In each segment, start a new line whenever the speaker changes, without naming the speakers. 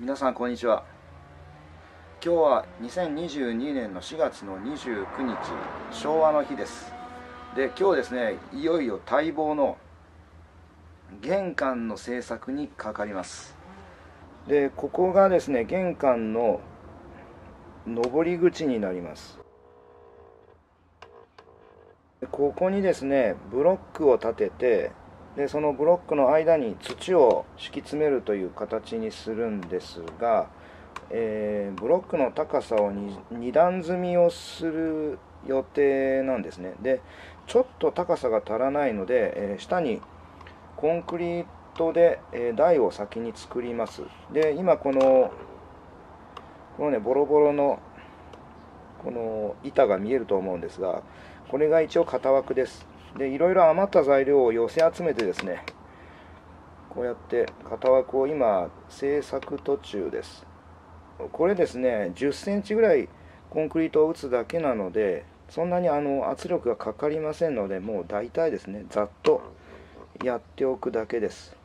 皆さんこんにちは。今日は2022年の4月の29日昭和の日です。で今日ですねいよいよ待望の玄関の制作にかかります。でここがですね玄関の上り口になります。ここにですねブロックを立ててでそのブロックの間に土を敷き詰めるという形にするんですが、えー、ブロックの高さを 2, 段積みをする予定なんですね。でちょっと高さが足らないので、えー、下にコンクリートで、えー、台を先に作ります。で今このこのねボロボロのこの板が見えると思うんですがこれが一応型枠です。でいろいろ余った材料を寄せ集めてですねこうやって型枠を今製作途中です。これですね1 0センチぐらいコンクリートを打つだけなのでそんなにあの圧力がかかりませんのでもう大体ですねざっとやっておくだけです。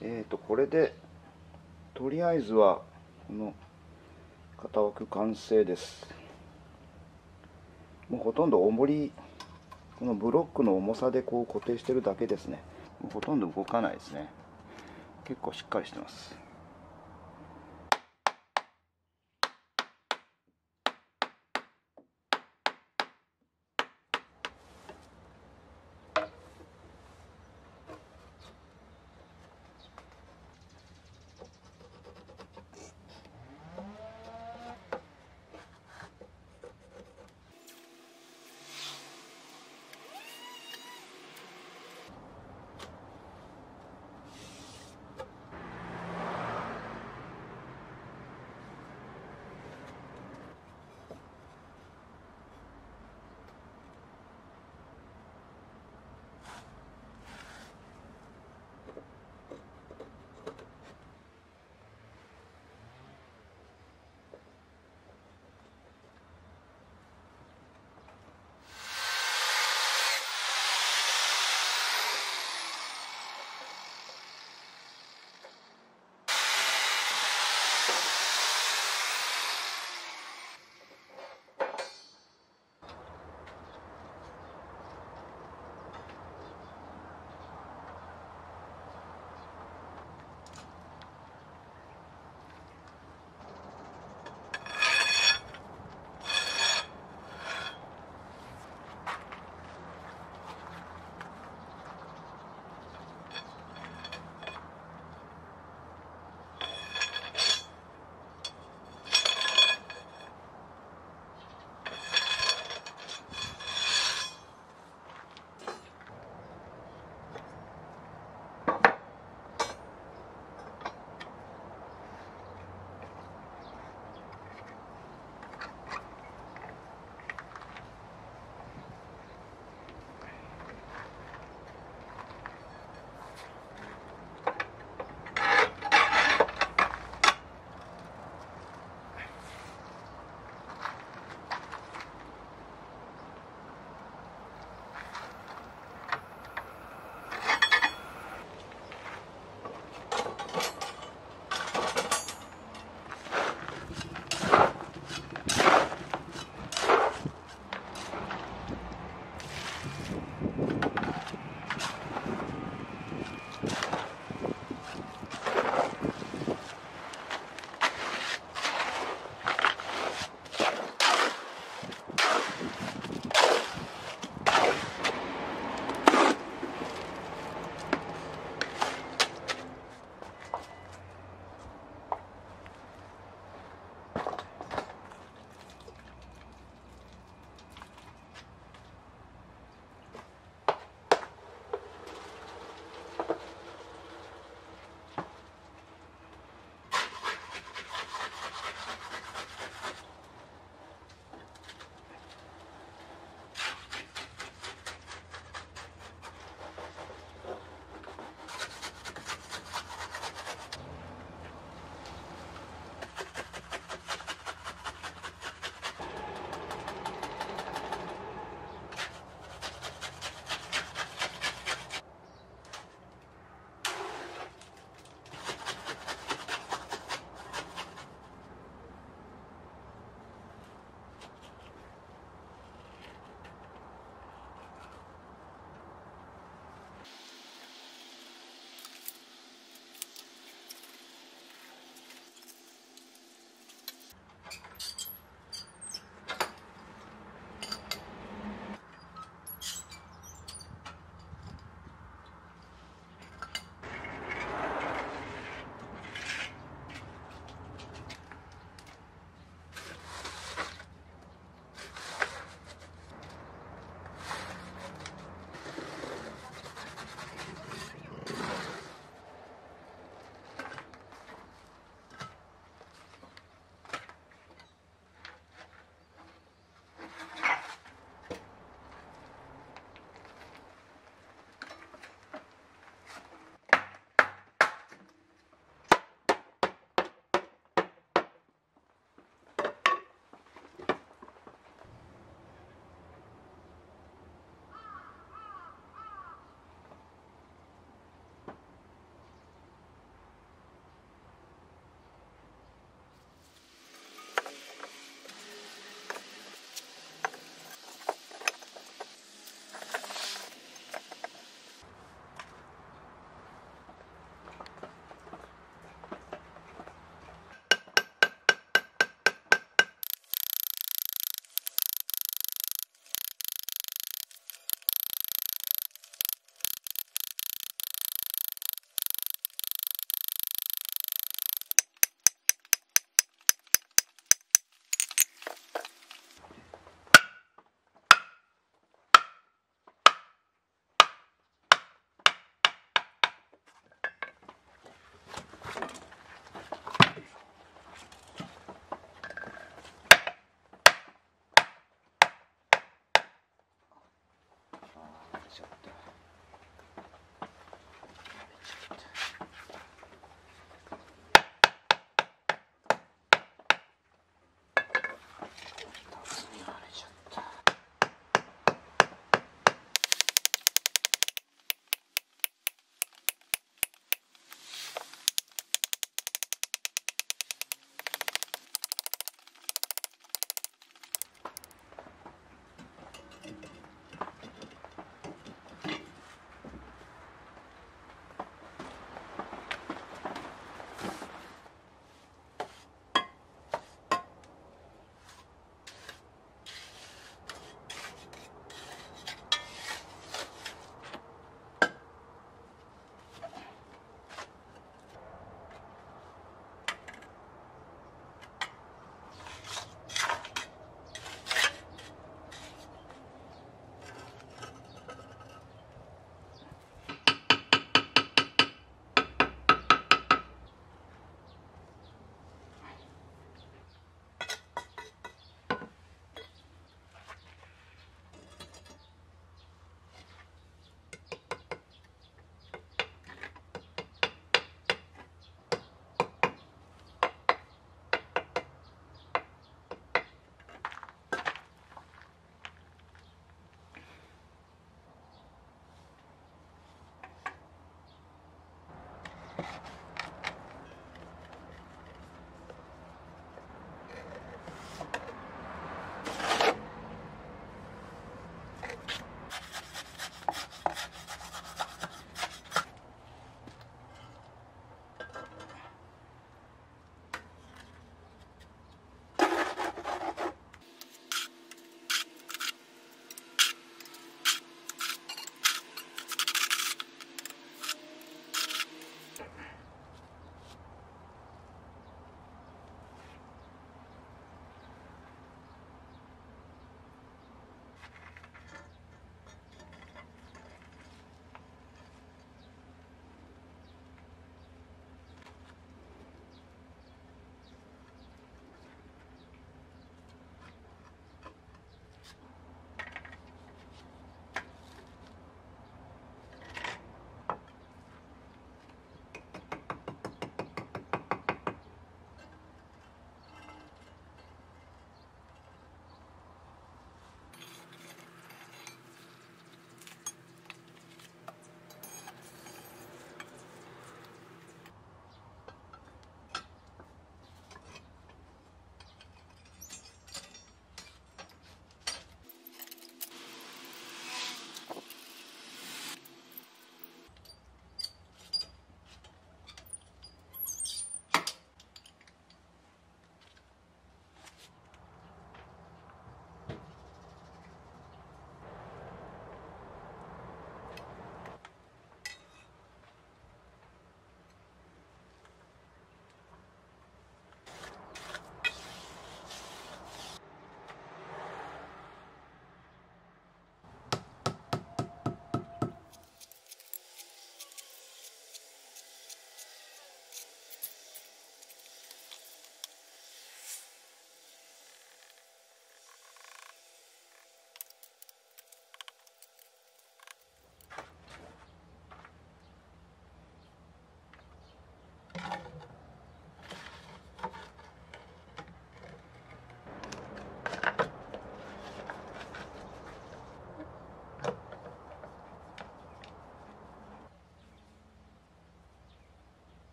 えーとこれでとりあえずはこの型枠完成です。もうほとんど重りこのブロックの重さでこう固定してるだけですね。もうほとんど動かないですね。結構しっかりしてます。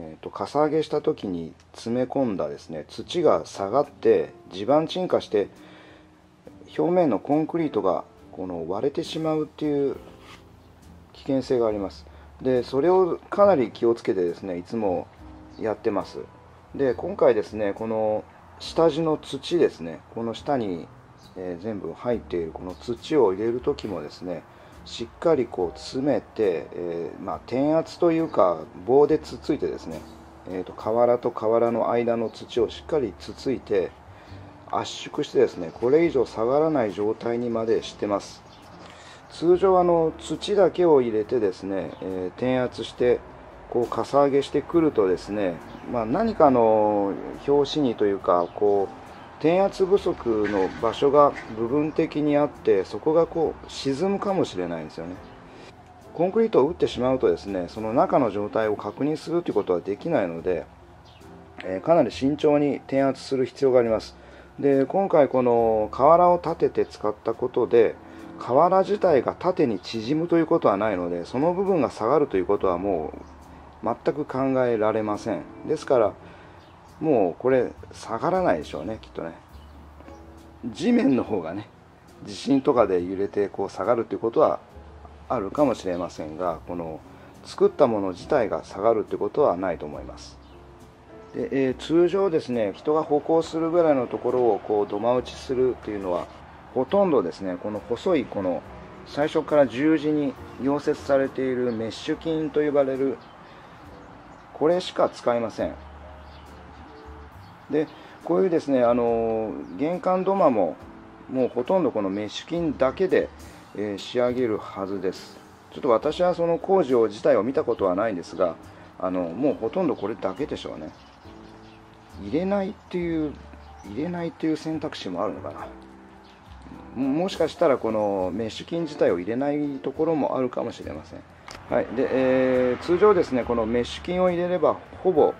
えーと、かさ上げした時に詰め込んだですね土が下がって地盤沈下して表面のコンクリートがこの割れてしまうっていう危険性があります。でそれをかなり気をつけてですねいつもやってます。で今回ですねこの下地の土ですねこの下に、えー、全部入っているこの土を入れる時もですねしっかりこう詰めて、えー、まあ、転圧というか棒でつついてですね、えーと、瓦と瓦の間の土をしっかりつついて圧縮してですねこれ以上下がらない状態にまでしてます。通常あの土だけを入れてですね、えー、転圧してこうかさ上げしてくるとですね、まあ、何かの拍子にというかこう転圧不足の場所が部分的にあってそこがこう沈むかもしれないんですよね。コンクリートを打ってしまうとですねその中の状態を確認するということはできないので、えー、かなり慎重に転圧する必要があります。で今回この瓦を立てて使ったことで瓦自体が縦に縮むということはないのでその部分が下がるということはもう全く考えられません。ですからもうこれ下がらないでしょうねきっとね。地面の方がね地震とかで揺れてこう下がるということはあるかもしれませんがこの作ったもの自体が下がるということはないと思います。で、えー、通常ですね人が歩行するぐらいのところをこう土間打ちするっていうのはほとんどですねこの細いこの最初から十字に溶接されているメッシュ筋と呼ばれるこれしか使いません。でこういうですねあの玄関土間ももうほとんどこのメッシュ筋だけで、えー、仕上げるはずです。ちょっと私はその工事を自体を見たことはないんですがあのもうほとんどこれだけでしょうね。入れないっていう入れないっていう選択肢もあるのかな。もしかしたらこのメッシュ筋自体を入れないところもあるかもしれません。はい。でえー、通常ですねこのメッシュ筋を入れればほぼ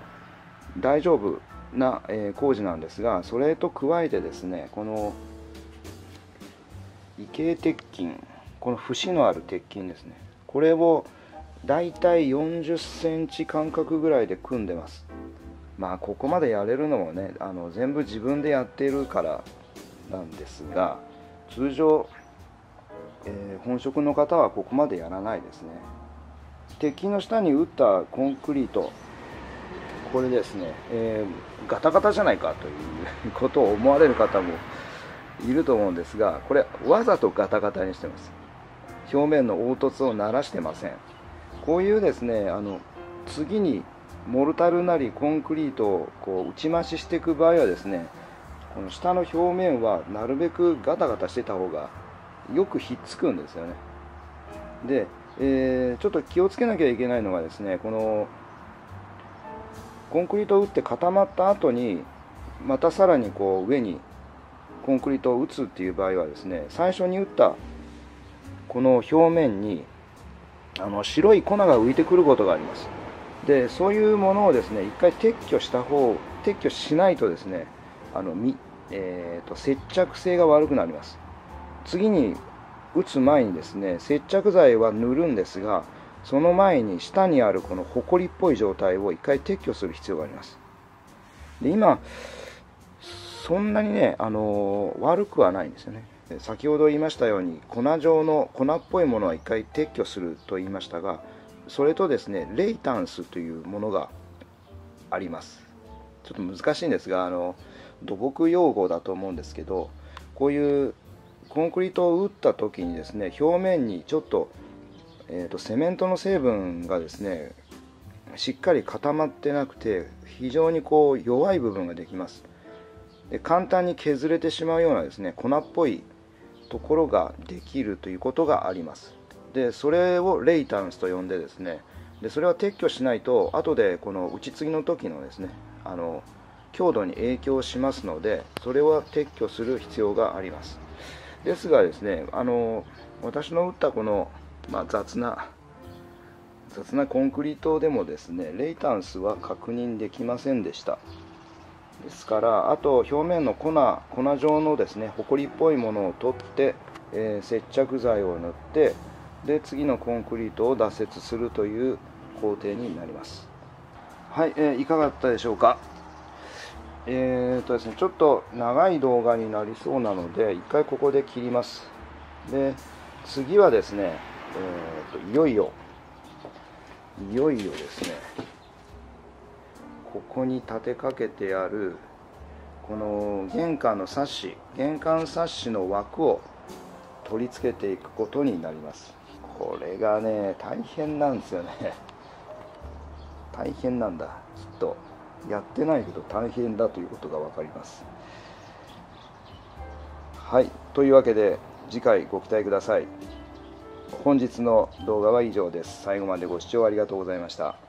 大丈夫な、え、工事なんですがそれと加えてですねこの異形鉄筋この節のある鉄筋ですねこれをだいたい40センチ間隔ぐらいで組んでます。まあここまでやれるのもねあの全部自分でやっているからなんですが通常、えー、本職の方はここまでやらないですね。鉄筋の下に打ったコンクリートこれですね、えー、ガタガタじゃないかということを思われる方もいると思うんですがこれわざとガタガタにしてます。表面の凹凸を鳴らしてません。こういうですねあの次にモルタルなりコンクリートをこう打ち増ししていく場合はですねこの下の表面はなるべくガタガタしてた方がよくひっつくんですよね。で、えー、ちょっと気をつけなきゃいけないのがですねこのコンクリートを打って固まった後にまたさらにこう上にコンクリートを打つっていう場合はですね最初に打ったこの表面にあの白い粉が浮いてくることがあります。でそういうものをですね一回撤去した方撤去しないとですねあの、えーと、接着性が悪くなります。次に打つ前にですね接着剤は塗るんですがその前に下にあるこのホコリっぽい状態を一回撤去する必要があります。で今そんなにね、あのー、悪くはないんですよね。先ほど言いましたように粉状の粉っぽいものは一回撤去すると言いましたがそれとですねレイタンスというものがあります。ちょっと難しいんですがあの土木用語だと思うんですけどこういうコンクリートを打った時にですね表面にちょっとえーと、セメントの成分がですねしっかり固まってなくて非常にこう弱い部分ができます。で簡単に削れてしまうようなですね粉っぽいところができるということがあります。でそれをレイタンスと呼んでですねでそれは撤去しないと後でこの打ち継ぎの時のですねあの強度に影響しますのでそれは撤去する必要があります。ですがですねあの私の打ったこのまあ、雑な雑なコンクリートでもですねレイタンスは確認できませんでした。ですからあと表面の粉粉状のですねホコリっぽいものを取って、えー、接着剤を塗ってで次のコンクリートを脱雪するという工程になります。はい、えー、いかがだったでしょうか？えーとですね、ちょっと長い動画になりそうなので、一回ここで切ります。で、次はですね、えーと、いよいよ、いよいよですね、ここに立てかけてある、この玄関のサッシ、玄関サッシの枠を取り付けていくことになります。これがね、大変なんですよね。大変なんだ、きっと。やってないけど大変だということが分かりますはいというわけで次回ご期待ください本日の動画は以上です。最後までご視聴ありがとうございました。